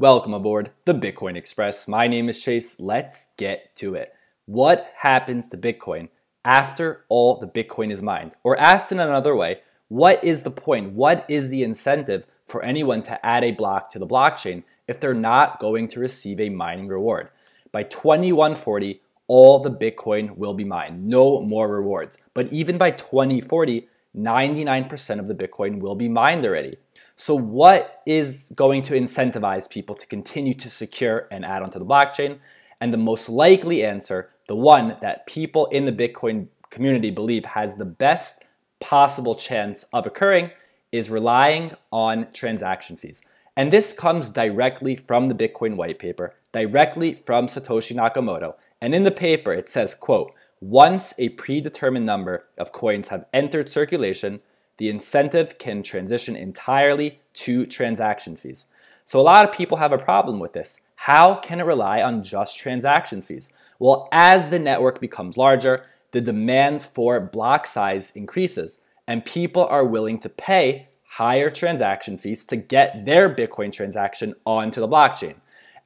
Welcome aboard the Bitcoin Express. My name is Chase. Let's get to it. What happens to Bitcoin after all the Bitcoin is mined? Or asked in another way, what is the point? What is the incentive for anyone to add a block to the blockchain if they're not going to receive a mining reward? By 2140, all the Bitcoin will be mined. No more rewards. But even by 2040, 99% of the Bitcoin will be mined already. So, what is going to incentivize people to continue to secure and add onto the blockchain? And the most likely answer, the one that people in the Bitcoin community believe has the best possible chance of occurring, is relying on transaction fees. And this comes directly from the Bitcoin white paper, directly from Satoshi Nakamoto. And in the paper, it says, quote, once a predetermined number of coins have entered circulation, the incentive can transition entirely to transaction fees. So a lot of people have a problem with this. How can it rely on just transaction fees? Well, as the network becomes larger, the demand for block size increases, and people are willing to pay higher transaction fees to get their Bitcoin transaction onto the blockchain.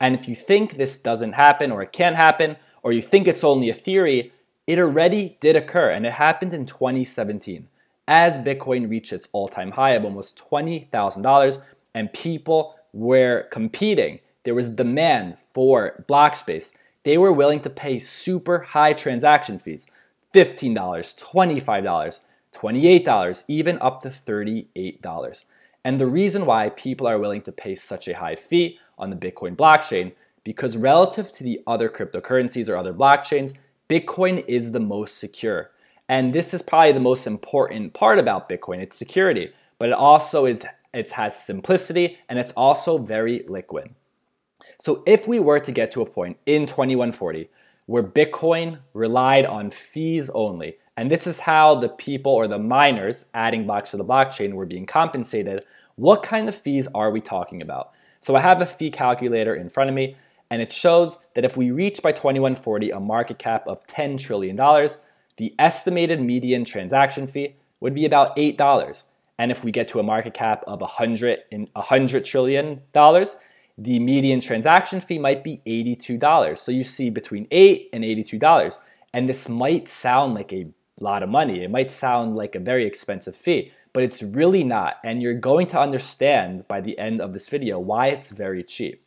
And if you think this doesn't happen or it can't happen, or you think it's only a theory, it already did occur, and it happened in 2017 as Bitcoin reached its all time high of almost $20,000 and people were competing. There was demand for block space. They were willing to pay super high transaction fees $15, $25, $28, even up to $38. And the reason why people are willing to pay such a high fee on the Bitcoin blockchain, because relative to the other cryptocurrencies or other blockchains, Bitcoin is the most secure. And this is probably the most important part about Bitcoin, its security, but it also is it has simplicity and it's also very liquid. So if we were to get to a point in 2140 where Bitcoin relied on fees only, and this is how the people or the miners adding blocks to the blockchain were being compensated, what kind of fees are we talking about? So I have a fee calculator in front of me, and it shows that if we reach by 2140 a market cap of $10 trillion, the estimated median transaction fee would be about $8. And if we get to a market cap of 100 in 100 trillion dollars, the median transaction fee might be $82. So you see between 8 and $82. And this might sound like a lot of money. It might sound like a very expensive fee, but it's really not. And you're going to understand by the end of this video why it's very cheap.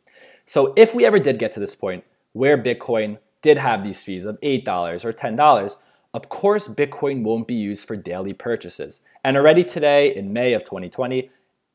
So if we ever did get to this point where Bitcoin did have these fees of $8 or $10, of course, Bitcoin won't be used for daily purchases. And already today, in May of 2020,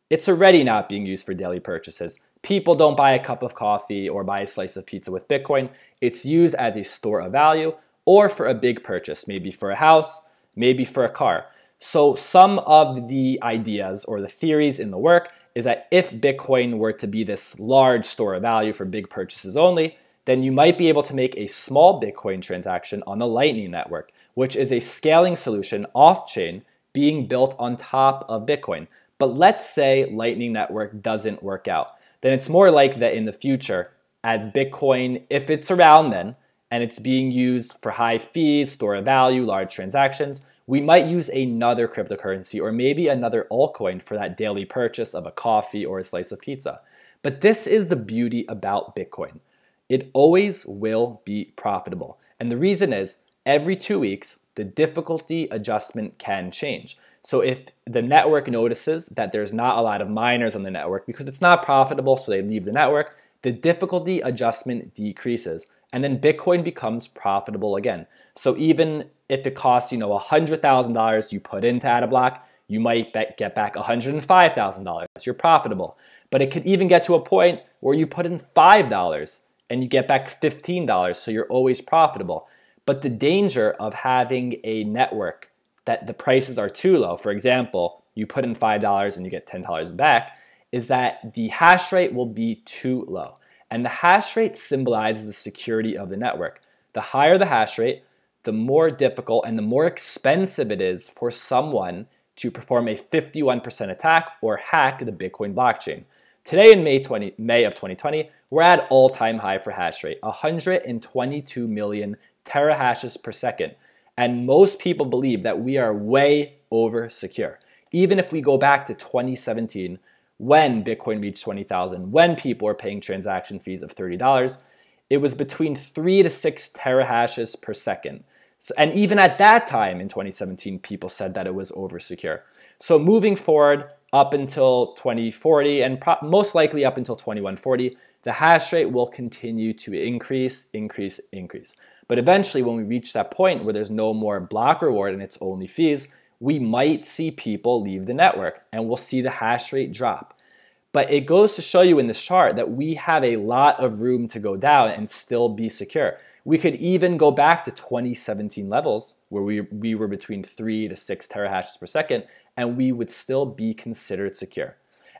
it's already not being used for daily purchases. People don't buy a cup of coffee or buy a slice of pizza with Bitcoin. It's used as a store of value or for a big purchase, maybe for a house, maybe for a car. So, some of the ideas or the theories in the work is that if Bitcoin were to be this large store of value for big purchases only, then you might be able to make a small Bitcoin transaction on the Lightning Network, which is a scaling solution off chain being built on top of Bitcoin. But let's say Lightning Network doesn't work out. Then it's more like that in the future, as Bitcoin, if it's around then, and it's being used for high fees, store of value, large transactions, we might use another cryptocurrency or maybe another altcoin for that daily purchase of a coffee or a slice of pizza. But this is the beauty about Bitcoin. It always will be profitable. And the reason is every two weeks, the difficulty adjustment can change. So if the network notices that there's not a lot of miners on the network because it's not profitable, so they leave the network, the difficulty adjustment decreases and then Bitcoin becomes profitable again. So even if it costs, you know, $100,000 you put into add a block, you might get back $105,000. You're profitable. But it could even get to a point where you put in $5 and you get back $15, so you're always profitable. But the danger of having a network that the prices are too low, for example, you put in $5 and you get $10 back, is that the hash rate will be too low. And the hash rate symbolizes the security of the network. The higher the hash rate, the more difficult and the more expensive it is for someone to perform a 51% attack or hack the Bitcoin blockchain. Today in May, 20, May of 2020, we're at all-time high for hash rate, 122 million terahashes per second. And most people believe that we are way over secure. Even if we go back to 2017, when Bitcoin reached 20,000, when people were paying transaction fees of $30, it was between three to six terahashes per second. So, and even at that time in 2017, people said that it was over secure. So moving forward up until 2040 and most likely up until 2140, the hash rate will continue to increase, increase, increase. But eventually when we reach that point where there's no more block reward and it's only fees, we might see people leave the network and we'll see the hash rate drop. But it goes to show you in this chart that we have a lot of room to go down and still be secure. We could even go back to 2017 levels where we, we were between 3 to 6 terahashes per second and we would still be considered secure.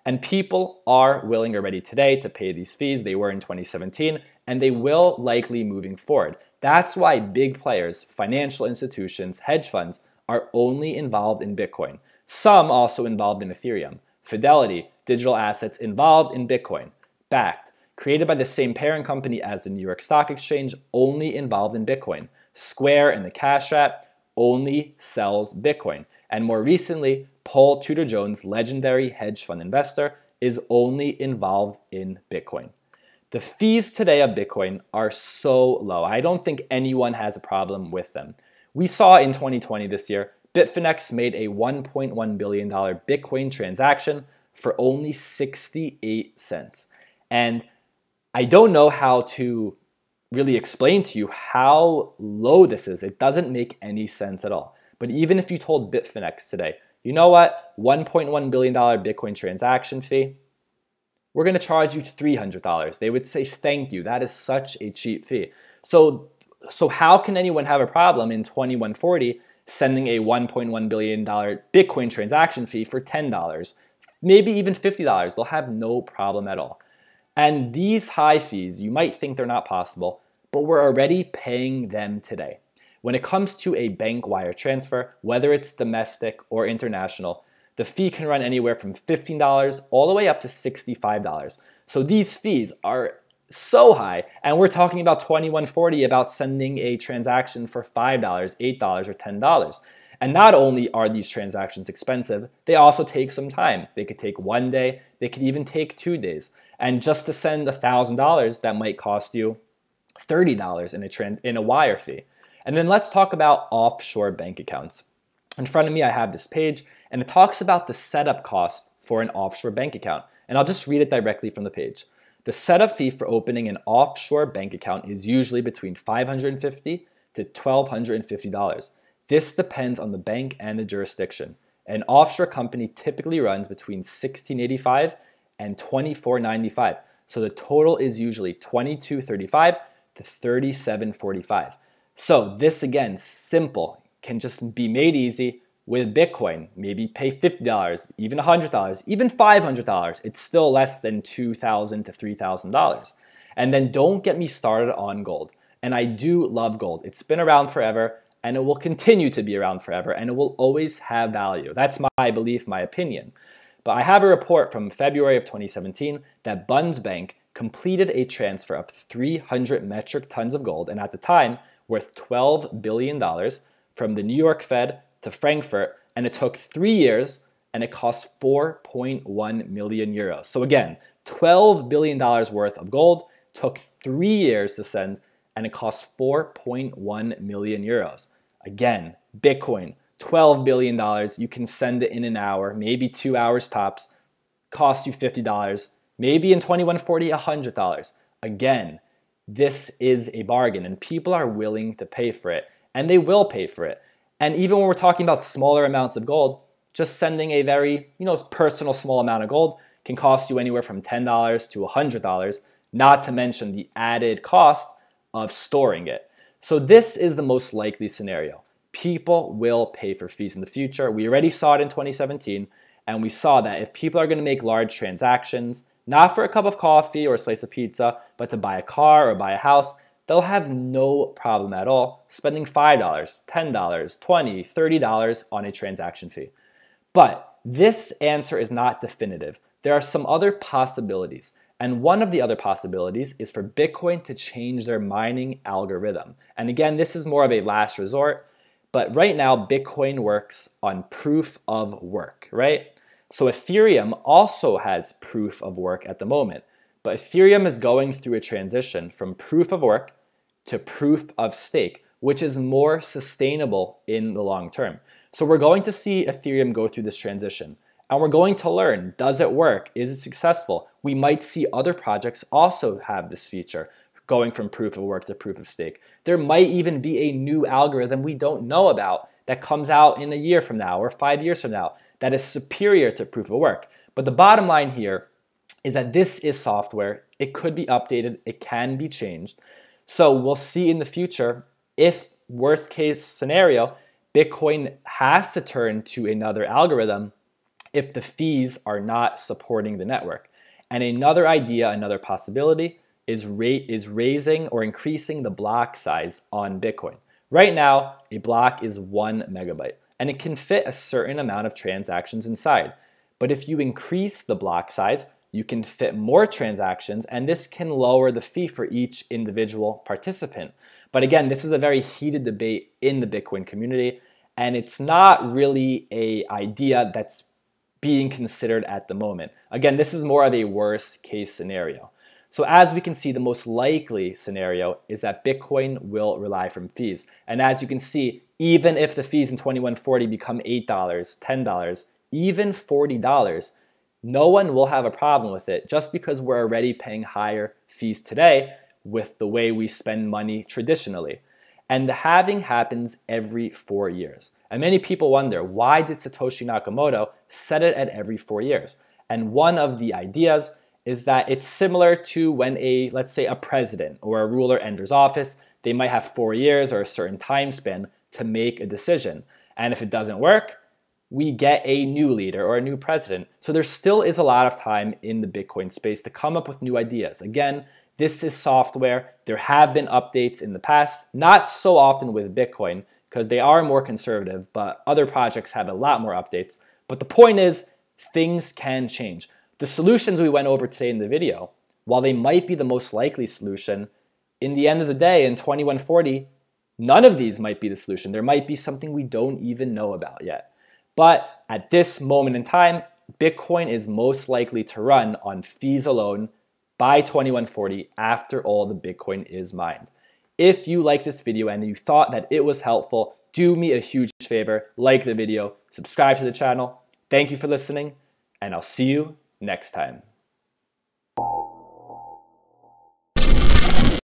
And people are willing already today to pay these fees. They were in 2017 and they will likely moving forward. That's why big players, financial institutions, hedge funds are only involved in Bitcoin. Some also involved in Ethereum. Fidelity, digital assets involved in Bitcoin. Bakkt, created by the same parent company as the New York Stock Exchange, only involved in Bitcoin. Square and the Cash App only sells Bitcoin. And more recently, Paul Tudor Jones, legendary hedge fund investor, is only involved in Bitcoin. The fees today of Bitcoin are so low. I don't think anyone has a problem with them. We saw in 2020 this year, Bitfinex made a $1.1 billion Bitcoin transaction for only 68 cents. And I don't know how to really explain to you how low this is. It doesn't make any sense at all. But even if you told Bitfinex today, you know what, $1.1 billion Bitcoin transaction fee, we're going to charge you $300. They would say, thank you. That is such a cheap fee. So, so how can anyone have a problem in 2140 sending a $1.1 billion Bitcoin transaction fee for $10? maybe even $50. They'll have no problem at all. And these high fees, you might think they're not possible, but we're already paying them today. When it comes to a bank wire transfer, whether it's domestic or international, the fee can run anywhere from $15 all the way up to $65. So these fees are so high, and we're talking about 2140 about sending a transaction for $5, $8, or $10. And not only are these transactions expensive, they also take some time. They could take one day, they could even take two days. And just to send $1,000, that might cost you $30 in a, in a wire fee. And then let's talk about offshore bank accounts. In front of me, I have this page, and it talks about the setup cost for an offshore bank account. And I'll just read it directly from the page. The setup fee for opening an offshore bank account is usually between 550 to $1,250. This depends on the bank and the jurisdiction. An offshore company typically runs between 1685 and 2495. So the total is usually 2235 to 3745. So this again, simple, can just be made easy with Bitcoin. Maybe pay $50, even $100, even $500. It's still less than 2,000 to $3,000. And then don't get me started on gold. And I do love gold. It's been around forever and it will continue to be around forever and it will always have value. That's my belief, my opinion. But I have a report from February of 2017 that Bundesbank completed a transfer of 300 metric tons of gold and at the time worth $12 billion from the New York Fed to Frankfurt and it took three years and it cost 4.1 million euros. So again, $12 billion worth of gold took three years to send and it cost 4.1 million euros. Again, Bitcoin, $12 billion. You can send it in an hour, maybe two hours tops, cost you $50, maybe in 2140, $100. Again, this is a bargain and people are willing to pay for it and they will pay for it. And even when we're talking about smaller amounts of gold, just sending a very, you know, personal small amount of gold can cost you anywhere from $10 to $100, not to mention the added cost of storing it. So this is the most likely scenario. People will pay for fees in the future. We already saw it in 2017, and we saw that if people are going to make large transactions, not for a cup of coffee or a slice of pizza, but to buy a car or buy a house, they'll have no problem at all spending $5, $10, $20, $30 on a transaction fee. But this answer is not definitive. There are some other possibilities. And one of the other possibilities is for Bitcoin to change their mining algorithm. And again, this is more of a last resort, but right now Bitcoin works on proof of work, right? So Ethereum also has proof of work at the moment, but Ethereum is going through a transition from proof of work to proof of stake, which is more sustainable in the long term. So we're going to see Ethereum go through this transition and we're going to learn, does it work? Is it successful? We might see other projects also have this feature going from proof of work to proof of stake. There might even be a new algorithm we don't know about that comes out in a year from now or five years from now that is superior to proof of work. But the bottom line here is that this is software. It could be updated, it can be changed. So we'll see in the future if, worst case scenario, Bitcoin has to turn to another algorithm if the fees are not supporting the network. And another idea, another possibility is, rate, is raising or increasing the block size on Bitcoin. Right now, a block is one megabyte and it can fit a certain amount of transactions inside. But if you increase the block size, you can fit more transactions and this can lower the fee for each individual participant. But again, this is a very heated debate in the Bitcoin community and it's not really a idea that's being considered at the moment. Again, this is more of a worst case scenario. So as we can see, the most likely scenario is that Bitcoin will rely from fees. And as you can see, even if the fees in 2140 become $8, $10, even $40, no one will have a problem with it just because we're already paying higher fees today with the way we spend money traditionally. And the halving happens every four years. And many people wonder, why did Satoshi Nakamoto set it at every four years? And one of the ideas is that it's similar to when a, let's say, a president or a ruler enters office. They might have four years or a certain time span to make a decision. And if it doesn't work, we get a new leader or a new president. So there still is a lot of time in the Bitcoin space to come up with new ideas. Again, this is software. There have been updates in the past, not so often with Bitcoin because they are more conservative, but other projects have a lot more updates. But the point is, things can change. The solutions we went over today in the video, while they might be the most likely solution, in the end of the day, in 2140, none of these might be the solution. There might be something we don't even know about yet. But at this moment in time, Bitcoin is most likely to run on fees alone by 2140 after all the Bitcoin is mined. If you like this video and you thought that it was helpful, do me a huge favor, like the video, subscribe to the channel. Thank you for listening, and I'll see you next time.